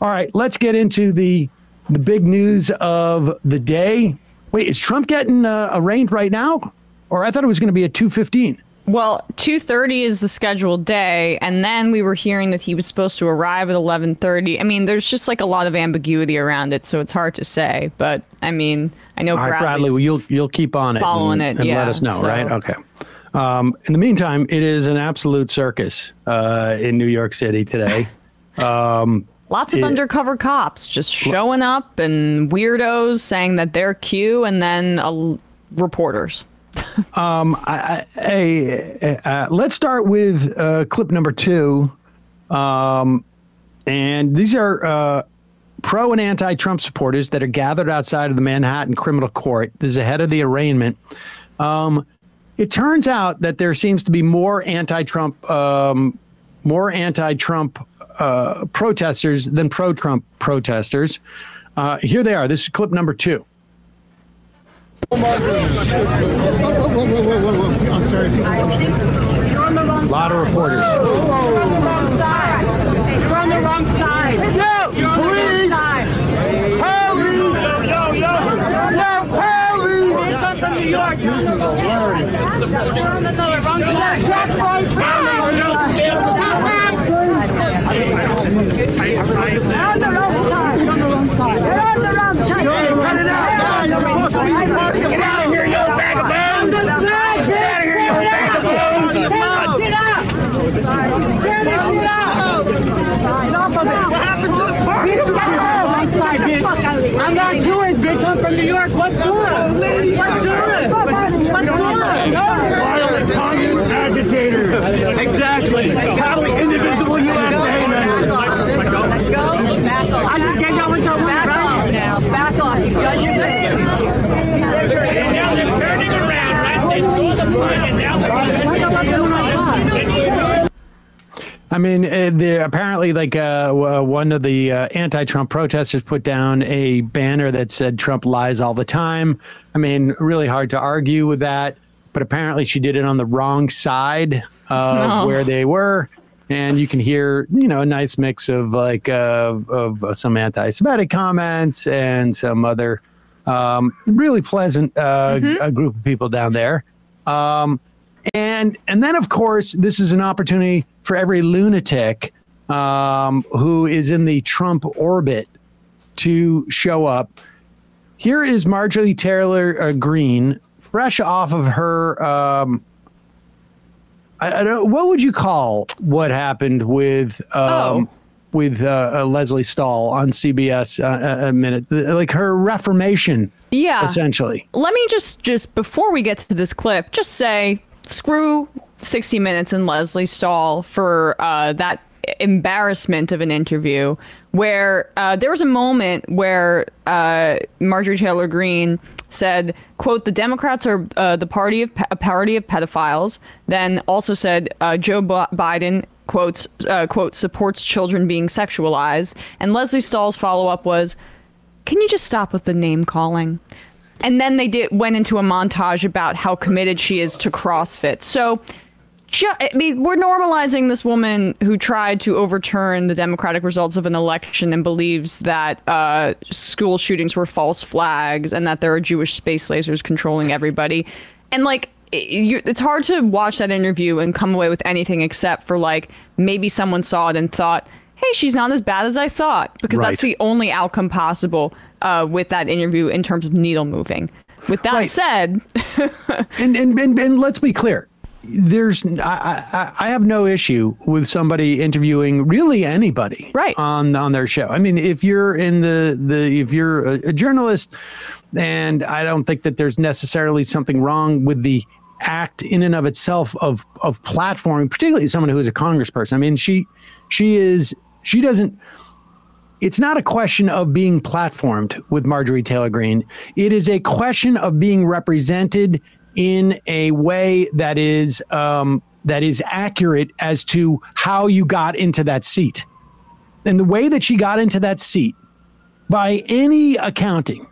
All right, let's get into the the big news of the day. Wait, is Trump getting uh, arraigned right now? Or I thought it was going to be at 2:15. Well, 2:30 is the scheduled day, and then we were hearing that he was supposed to arrive at 11:30. I mean, there's just like a lot of ambiguity around it, so it's hard to say. But I mean, I know All right, Bradley, well, you'll you'll keep on it, following and, it, and yeah, let us know, so- right? Okay. Um, in the meantime, it is an absolute circus uh, in New York City today. Um, Lots of it- undercover cops just showing up and weirdos saying that they're Q, and then uh, reporters. Um, I, I, I- uh, let's start with uh, clip number two. Um, and these are uh, pro and anti Trump supporters that are gathered outside of the Manhattan criminal court. This is ahead of the arraignment. Um, it turns out that there seems to be more anti Trump, um, more anti Trump uh, protesters than pro Trump protesters. Uh, here they are. This is clip number two. A lot of reporters. You're on the wrong side. Yo, police! Police! Yo, yo, yo, police! Bitch, I'm from New York. This is hilarious. You're on the wrong side. Jack White, You're on the wrong side. You're on the wrong side. You're on the wrong side. You're on the wrong side. Cut it out. You're supposed to be part of the Get out of here, you bag of bones. Get out of here, you bag of bones. Get out. Tear this shit out! Stop of it! What happened to the party? I'm not Jewish, bitch. I'm from New York. What's good? What's good? What's good? Violent communist agitators. Exactly. Catholic indivisible USA members. I just gave y'all what y'all wanted, right? now. Back off. You've done your thing. And now they're turning around, right? They saw the fun, and now they're I mean, uh, the, apparently, like uh, one of the uh, anti-Trump protesters put down a banner that said "Trump lies all the time." I mean, really hard to argue with that, but apparently she did it on the wrong side of No. where they were, and you can hear, you know, a nice mix of like uh, of uh, some anti-Semitic comments and some other um, really pleasant uh, a group of people down there. Um, and and then of course this is an opportunity for every lunatic um, who is in the Trump orbit to show up. Here is Marjorie Taylor uh, Greene, fresh off of her. Um, I, I don't. What would you call what happened with um, Oh. with uh, uh, Lesley Stahl on CBS? Uh, a, a minute, like her reformation, Yeah. essentially. Let me just just before we get to this clip, just say screw 60 Minutes and Lesley Stahl for uh, that embarrassment of an interview where uh, there was a moment where uh, Marjorie Taylor Greene said, "quote The Democrats are uh, the party of a party of pedophiles." Then also said uh, Joe Bi- Biden quotes uh, quote supports children being sexualized, and Lesley Stahl's follow up was, "Can you just stop with the name calling?" And then they did went into a montage about how committed she is to CrossFit. So, ju- I mean, we're normalizing this woman who tried to overturn the democratic results of an election and believes that uh, school shootings were false flags and that there are Jewish space lasers controlling everybody. And like, it's hard to watch that interview and come away with anything except for like maybe someone saw it and thought, "Hey, she's not as bad as I thought," because Right. that's the only outcome possible uh, with that interview in terms of needle moving. With that Right. said, and, and, and, and let's be clear there's I, I I have no issue with somebody interviewing really anybody Right. on on their show. I mean, if you're in the the if you're a, a journalist, and I don't think that there's necessarily something wrong with the act in and of itself of of platforming, particularly someone who is a congressperson. I mean, she she is she doesn't it's not a question of being platformed with Marjorie Taylor Greene. It is a question of being represented in a way that is um, that is accurate as to how you got into that seat. And the way that she got into that seat, by any accounting,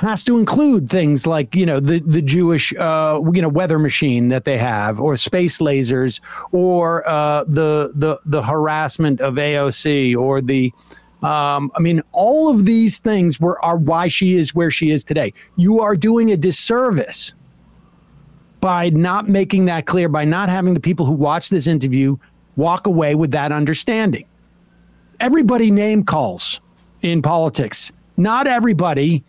has to include things like you know the the Jewish uh, you know weather machine that they have, or space lasers, or uh, the the the harassment of AOC, or the Um, I mean, all of these things were are why she is where she is today. You are doing a disservice by not making that clear, by not having the people who watch this interview walk away with that understanding. Everybody name calls in politics. Not everybody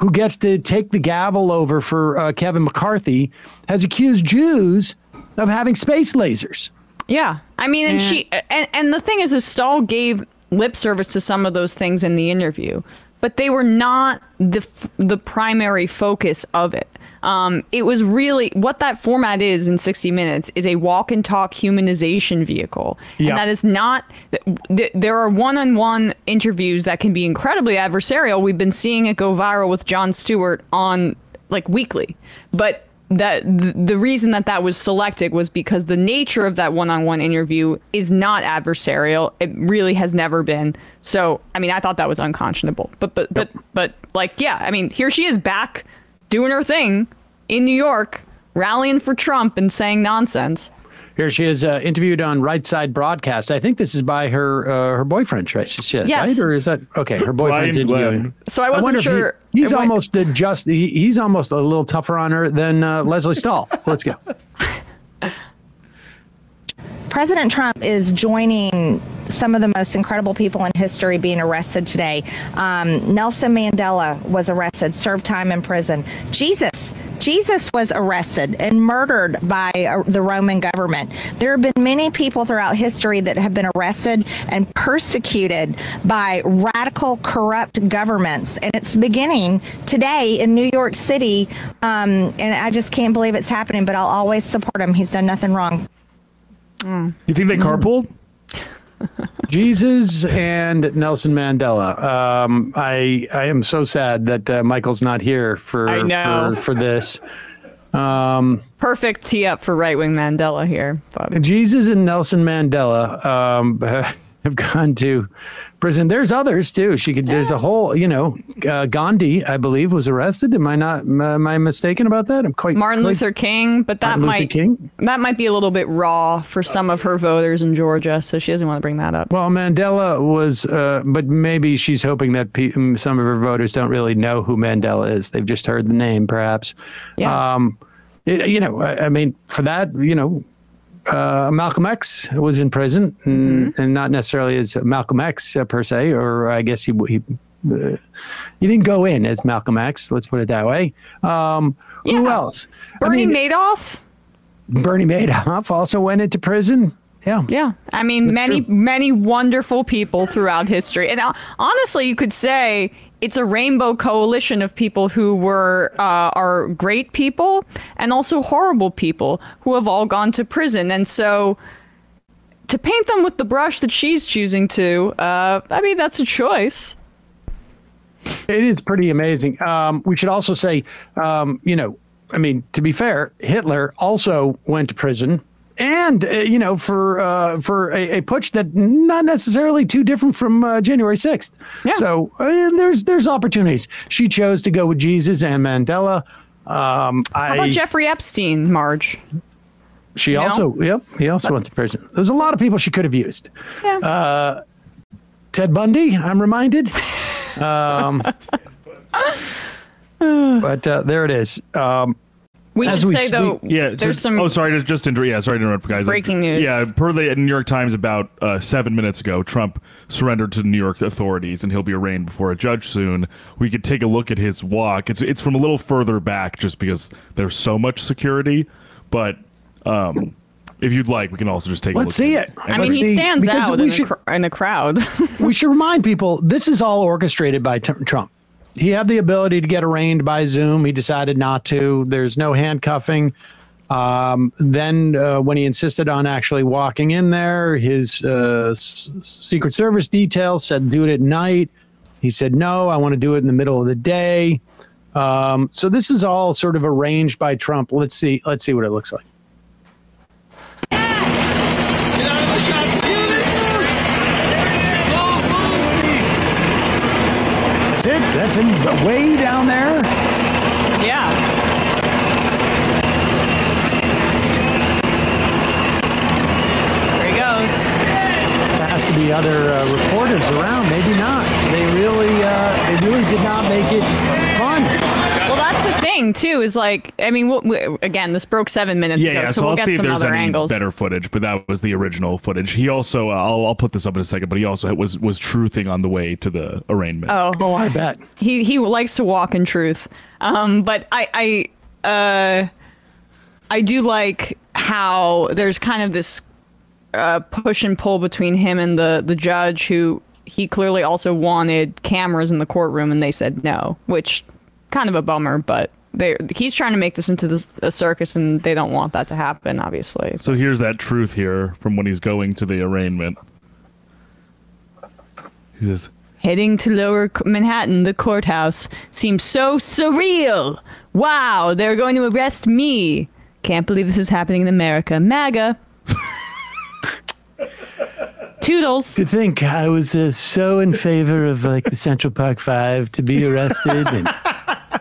who gets to take the gavel over for uh, Kevin McCarthy has accused Jews of having space lasers. Yeah, I mean, and she and, and the thing is, is Stahl gave lip service to some of those things in the interview, but they were not the f- the primary focus of it. Um, it was really what that format is in 60 Minutes is a walk and talk humanization vehicle, and that is not. th- th- There are one-on-one interviews that can be incredibly adversarial. We've been seeing it go viral with Jon Stewart on like weekly, but that the reason that that was selected was because the nature of that one-on-one interview is not adversarial. It really has never been. So, I mean, I thought that was unconscionable. But but but but like, yeah, I mean, here she is back doing her thing in New York, rallying for Trump and saying nonsense. Here she is uh, interviewed on Right Side Broadcast. I think this is by her uh, her boyfriend, right? She Yes. right? Or is that okay? Her boyfriend's Brian interviewing. Glenn. So I wasn't wonder if he- sure- he's it almost uh, just he, he's almost a little tougher on her than uh, Lesley Stahl. Let's go. President Trump is joining some of the most incredible people in history being arrested today. Um, Nelson Mandela was arrested, served time in prison. Jesus. Jesus was arrested and murdered by uh, the Roman government. There have been many people throughout history that have been arrested and persecuted by radical, corrupt governments. And it's beginning today in New York City. Um, and I just can't believe it's happening, but I'll always support him. He's done nothing wrong. You think they carpooled? Jesus and Nelson Mandela. Um, I I am so sad that uh, Michael's not here for I know. for, for this. Perfect tee up for right wing Mandela here. Jesus and Nelson Mandela um, have gone to prison. There's others too. She could. There's a whole. You know, uh, Gandhi, I believe, was arrested. Am I not? Am I mistaken about that? I'm quite. Martin quite- Luther King, but that Martin might King? that might be a little bit raw for some of her voters in Georgia, so she doesn't want to bring that up. Well, Mandela was, uh, but maybe she's hoping that pe- some of her voters don't really know who Mandela is. They've just heard the name, perhaps. Yeah. Um, it, you know, I, I mean, for that, you know, uh, Malcolm X was in prison, and, and not necessarily as Malcolm X uh, per se, or I guess he he, uh, he didn't go in as Malcolm X. Let's put it that way. Um, Who else? Bernie I mean, Madoff. Bernie Madoff also went into prison. Yeah. Yeah, I mean, That's many true. many wonderful people throughout history, and uh, honestly, you could say it's a rainbow coalition of people who were uh, are great people and also horrible people who have all gone to prison, and so to paint them with the brush that she's choosing to, uh, I mean, that's a choice. It is pretty amazing. Um, we should also say, um, you know, I mean, to be fair, Hitler also went to prison, and uh, you know, for uh, for a, a putsch that not necessarily too different from uh, January sixth. Yeah. So uh, there's there's opportunities. She chose to go with Jesus and Mandela. Um, How I about Jeffrey Epstein, Marge? she know? also yep he also went to prison. There's a lot of people she could have used. Yeah. Ted Bundy, I'm reminded. Um, but uh, there it is. Um, we as should we say though, Yeah. there's just- some Oh, sorry. Just, just to inter- yeah. Sorry to interrupt, guys. Breaking news. Yeah. Per the New York Times, about uh, seven minutes ago, Trump surrendered to New York authorities, and he'll be arraigned before a judge soon. We could take a look at his walk. It's it's from a little further back, just because there's so much security. But um, if you'd like, we can also just take. a Let's look see at it. I mean, Let's he see, stands out we in the, cr- in the crowd. we should remind people this is all orchestrated by T- Trump. He had the ability to get arraigned by Zoom. He decided not to. There's no handcuffing. Um, then, uh, when he insisted on actually walking in there, his uh, s- Secret Service detail said, "Do it at night." He said, "No, I want to do it in the middle of the day." Um, so this is all sort of arranged by Trump. Let's see. Let's see what it looks like. That's him way down there. yeah. There he goes. The of the other uh, reporters around, maybe not. They really, uh, they really did not make it fun. Well, that's the thing too. Is like, I mean, w- w- again, this broke seven minutes Yeah, ago, yeah. so, So, we'll I'll get see if there's other any angles. better footage, but that was the original footage. He also, uh, I'll, I'll put this up in a second, but he also was was truthing on the way to the arraignment. Oh, Oh, I bet. he he likes to walk in truth. Um, but I I uh, I do like how there's kind of this uh, push and pull between him and the the judge who he clearly also wanted cameras in the courtroom and they said no, which kind of a bummer, but they he's trying to make this into this, a circus and they don't want that to happen, obviously. So here's that truth here from when he's going to the arraignment. He says, Heading to Lower Manhattan, the courthouse seems so surreal. Wow, they're going to arrest me. Can't believe this is happening in America. MAGA. Toodles. To think I was uh, so in favor of like the Central Park Five to be arrested, and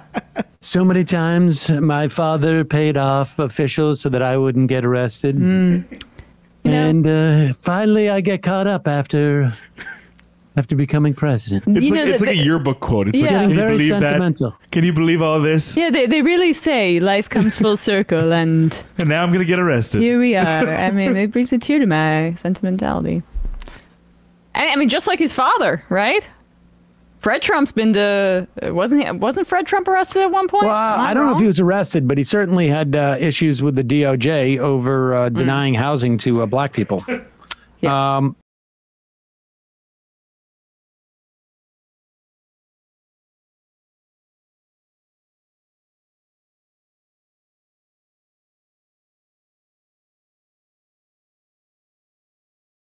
so many times my father paid off officials so that I wouldn't get arrested. know- And uh, finally, I get caught up after after becoming president. it's You like, know it's that like a yearbook quote. It's Yeah. like, can you Very believe sentimental. that? Can you believe all this? Yeah, they, they really say life comes full circle, and And now I'm going to get arrested. here we are. I mean, it brings a tear to my sentimentality. And, I mean, just like his father, right? Fred Trump's been to wasn't he, wasn't Fred Trump arrested at one point? Well, Am I don't know if he was arrested, but he certainly had uh, issues with the DOJ over uh, denying housing to uh, black people. Yeah. Um,